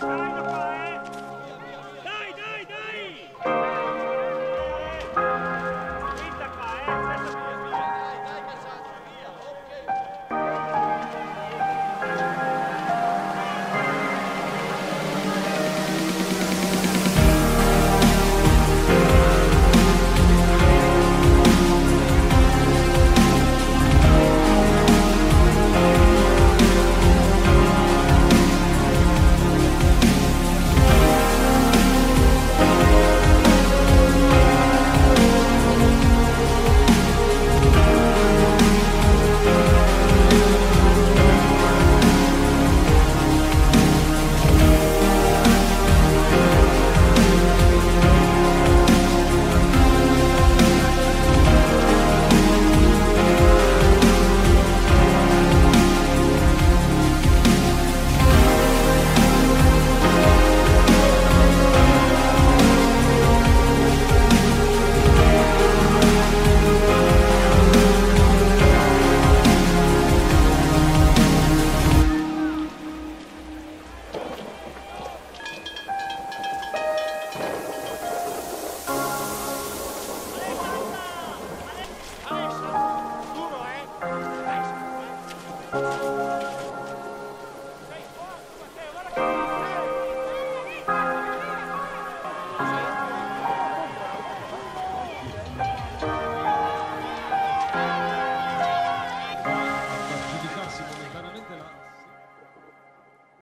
Behind the